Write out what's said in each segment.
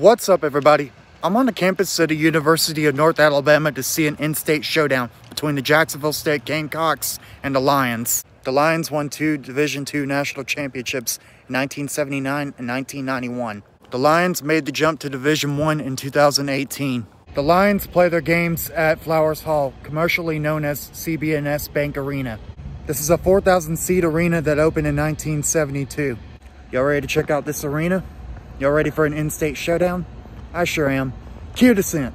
What's up, everybody? I'm on the campus of the University of North Alabama to see an in-state showdown between the Jacksonville State Gamecocks and the Lions. The Lions won two Division II national championships in 1979 and 1991. The Lions made the jump to Division I in 2018. The Lions play their games at Flowers Hall, commercially known as CB&S Bank Arena. This is a 4,000 seat arena that opened in 1972. Y'all ready to check out this arena? Y'all ready for an in-state showdown? I sure am. Cue descent.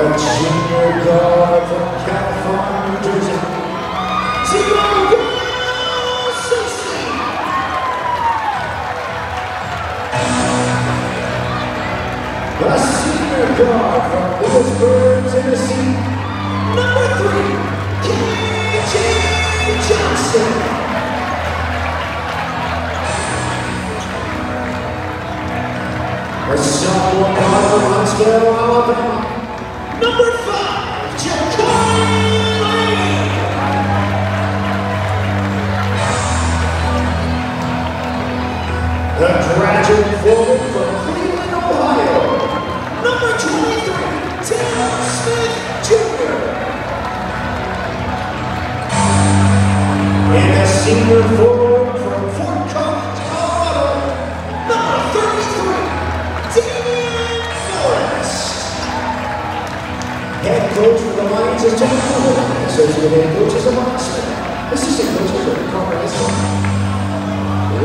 A junior guard from California, New Jersey. A senior guard from Lewisburg, Tennessee. Number three, KJ Johnson. A sophomore from Huntsville, Alabama. Senior forward from Fort Collins, Colorado. Number 33, Damian Forrest. Head coach for the Lions is Tom Cole. Associate head coach is Amon Smith. Assistant coaches are Carter Esmond.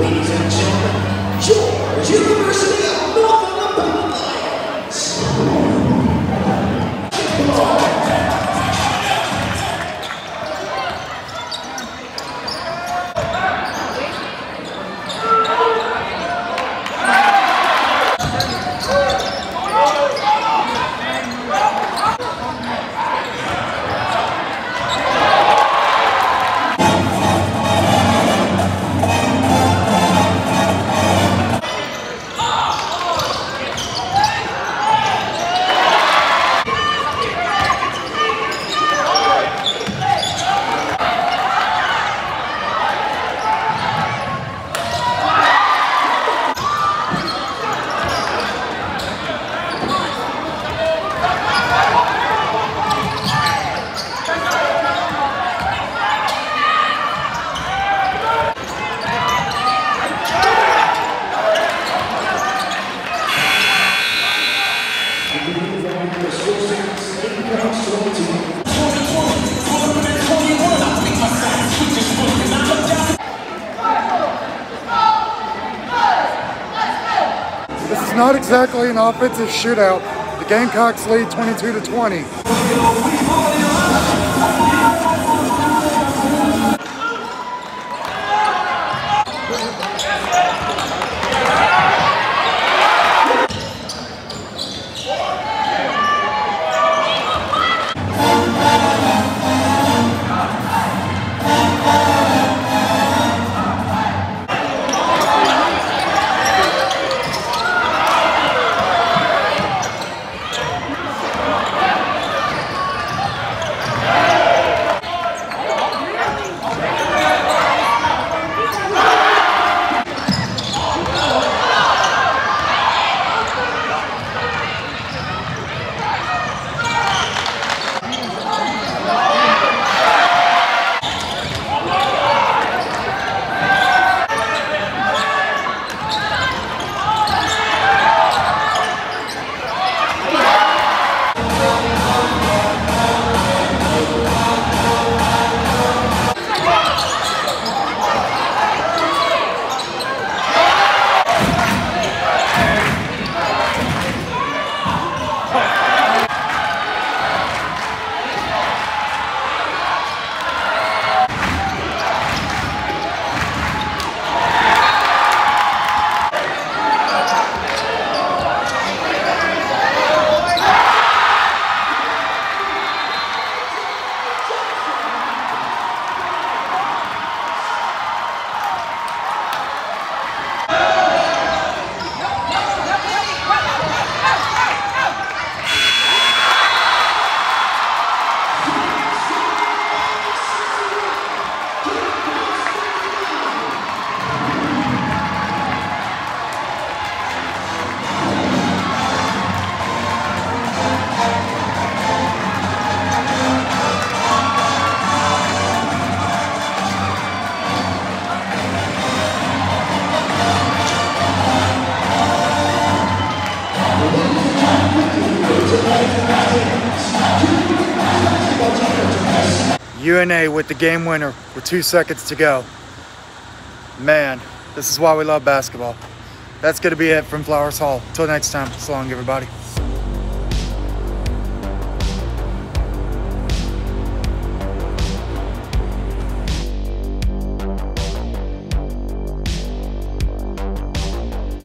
Ladies and gentlemen, George University of North Alabama Lions. Not exactly an offensive shootout. The Gamecocks lead 22 to 20. UNA with the game winner with two seconds to go. Man, this is why we love basketball. That's going to be it from Flowers Hall. Till next time, so long, everybody.